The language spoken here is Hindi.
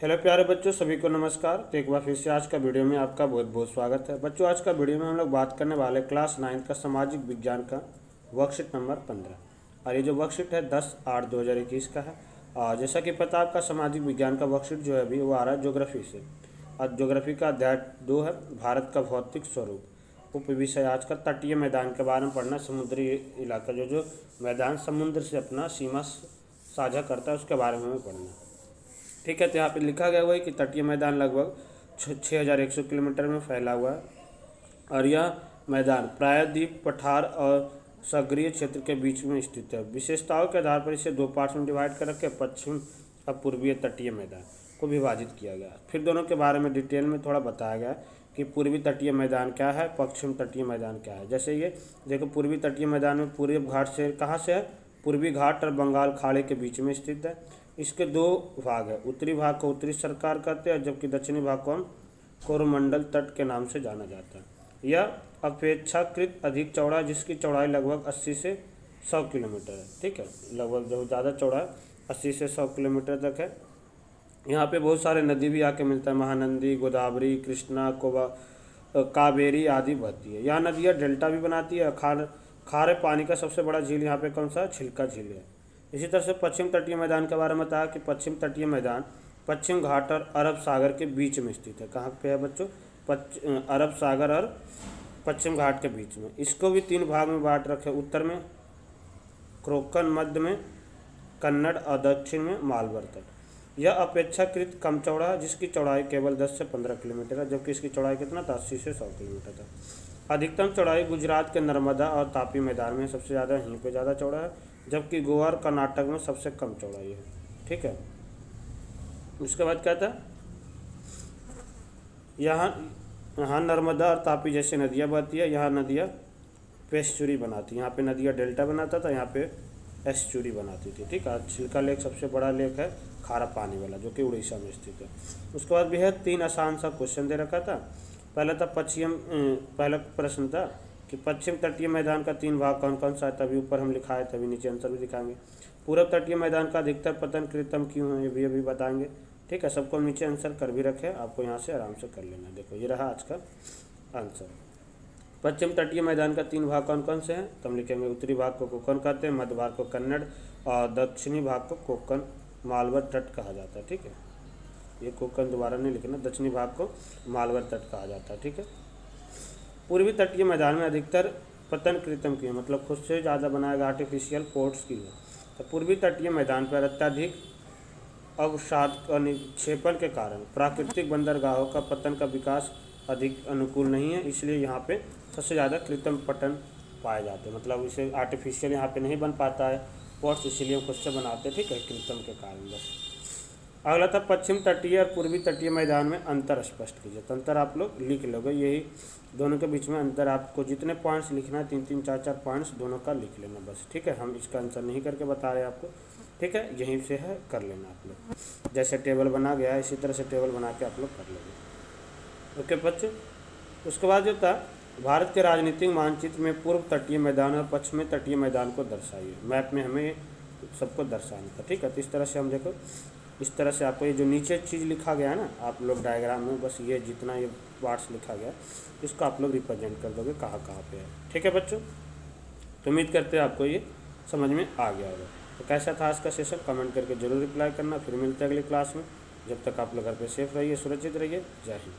हेलो प्यारे बच्चों, सभी को नमस्कार। तो एक बार फिर से आज का वीडियो में आपका बहुत बहुत स्वागत है। बच्चों, आज का वीडियो में हम लोग बात करने वाले क्लास नाइन्थ का सामाजिक विज्ञान का वर्कशीट नंबर पंद्रह। और ये जो वर्कशीट है, दस आठ दो हज़ार इक्कीस का है। और जैसा कि पता आपका सामाजिक विज्ञान का वर्कशीट जो है, अभी वो आ रहा है जोग्राफी से। और जोग्राफी का अध्याय दो है, भारत का भौतिक स्वरूप। उप विषय आज का तटीय मैदान के बारे में पढ़ना समुद्री इलाका जो जो मैदान समुद्र से अपना सीमा साझा करता है, उसके बारे में हमें पढ़ना ठीक है तो यहाँ पे लिखा गया हुआ है कि तटीय मैदान लगभग छः हज़ार एक सौ किलोमीटर में फैला हुआ है। और यह मैदान प्रायद्वीप, पठार और सक्रिय क्षेत्र के बीच में स्थित है। विशेषताओं के आधार पर इसे दो पार्ट्स में डिवाइड कर रखे पश्चिम और पूर्वीय तटीय मैदान को विभाजित किया गया फिर दोनों के बारे में डिटेल में थोड़ा बताया गया कि पूर्वी तटीय मैदान क्या है, पश्चिम तटीय मैदान क्या है। जैसे ये, देखो, पूर्वी तटीय मैदान में पूर्वी घाट से कहाँ से है? पूर्वी घाट और बंगाल खाड़ी के बीच में स्थित है। इसके दो भाग है। उत्तरी भाग को उत्तरी सरकार कहते हैं, जबकि दक्षिणी भाग को हम कोरोमंडल तट के नाम से जाना जाता है। यह अपेक्षाकृत अधिक चौड़ा जिसकी चौड़ाई लगभग 80 से सौ किलोमीटर है। ठीक है? लगभग जो ज़्यादा चौड़ा अस्सी से सौ किलोमीटर तक है। यहाँ पे बहुत सारे नदी भी आके मिलता है। महानंदी, गोदावरी, कृष्णा, कोबा कावेरी आदि बहती है। यहाँ नदियाँ डेल्टा भी बनाती है। खार, खारे पानी का सबसे बड़ा झील यहाँ पे कौन सा? छिलका झील है। इसी तरह से पश्चिम तटीय मैदान के बारे में बताया कि पश्चिम तटीय मैदान पश्चिम घाट और अरब सागर के बीच में स्थित है। कहाँ पे है बच्चों? अरब सागर और पश्चिम घाट के बीच में। इसको भी तीन भाग में बांट रखे उत्तर में क्रोकन, मध्य में कन्नड़ और दक्षिण में मालवर तट। यह अपेक्षाकृत कम चौड़ा जिसकी चौड़ाई केवल 10 से 15 किलोमीटर है, जबकि इसकी चौड़ाई कितना था? अस्सी से 100 किलोमीटर था। अधिकतम चौड़ाई गुजरात के नर्मदा और तापी मैदान में सबसे ज़्यादा, यहीं पे ज़्यादा चौड़ा है, जबकि गोवा और कर्नाटक में सबसे कम चौड़ाई है। ठीक है? उसके बाद क्या था? यहाँ यहाँ नर्मदा और तापी जैसे नदियाँ बहती है, यहाँ नदियाँ पेस्चुरी बनाती यहाँ पे नदियाँ डेल्टा बनाता था, यहाँ पे एस्चुरी बनाती थी। ठीक है? छिलका लेक सबसे बड़ा लेक है, खारा पानी वाला, जो कि उड़ीसा में स्थित है। उसके बाद भी है, तीन आसान सा क्वेश्चन दे रखा था। पहला था पश्चिम पहला प्रश्न था कि पश्चिम तटीय मैदान का तीन भाग कौन कौन सा है, तभी ऊपर हम लिखा है, तभी नीचे आंसर भी दिखाएँगे। पूर्व तटीय मैदान का अधिकतर पतन कृतम क्यों है, ये भी अभी बताएँगे। ठीक है, सबको नीचे आंसर कर भी रखे आपको यहाँ से आराम से कर लेना। देखो, ये रहा आज का आंसर। पश्चिम तटीय मैदान का तीन भाग कौन कौन से हैं? तो हम लिखेंगे उत्तरी भाग को कोकन कहते हैं, मध्य भाग को कन्नड़ और दक्षिणी भाग को कोकन मालवर तट कहा जाता है। ठीक है? ये कोकन दोबारा नहीं लिखना दक्षिणी भाग को मालवर तट कहा जाता है, ठीक है? पूर्वी तटीय मैदान में अधिकतर पतन कृतम की मतलब खुद से ज़्यादा बनाया गया आर्टिफिशियल पोर्ट्स की है तो पूर्वी तटीय मैदान पर अत्यधिक अवसाद का निक्षेपण के कारण प्राकृतिक बंदरगाहों का पतन का विकास अधिक अनुकूल नहीं है, इसलिए यहाँ पे सबसे ज़्यादा कृत्रिम पतन पाए जाते हैं। मतलब इसे आर्टिफिशियल यहाँ पे नहीं बन पाता है पोर्ट्स इसीलिए खुद से बनाते ठीक है, कृत्रिम के कारण बस। अगला था पश्चिम तटीय और पूर्वी तटीय मैदान में अंतर स्पष्ट कीजिए। तो अंतर आप लोग लिख लोगे, यही दोनों के बीच में अंतर आपको जितने पॉइंट्स लिखना है, तीन तीन, चार चार पॉइंट्स दोनों का लिख लेना बस, ठीक है? हम इसका आंसर नहीं करके बता रहे आपको, ठीक है? यहीं से है, कर लेना आप लोग। जैसे टेबल बना गया इसी तरह से टेबल बना के आप लोग कर लोगे। ओके बच्चे उसके बाद जो था, भारत के राजनीतिक मानचित्र में पूर्व तटीय मैदान और पश्चिमी तटीय मैदान को दर्शाइए। मैप में हमें सबको दर्शाना था, ठीक है? तो इस तरह से हम देखो इस तरह से आपको ये जो नीचे चीज़ लिखा गया है ना, आप लोग डायग्राम में बस ये जितना ये पार्ट्स लिखा गया, इसको आप लोग रिप्रेजेंट कर दोगे कहाँ कहाँ पे है। ठीक है बच्चों? तो उम्मीद करते हैं आपको ये समझ में आ गया होगा। तो कैसा था आज का सेशन कमेंट करके ज़रूर रिप्लाई करना। फिर मिलते हैं अगली क्लास में। जब तक आप लोग घर पर सेफ़ रहिए, सुरक्षित रहिए। जय हिंद।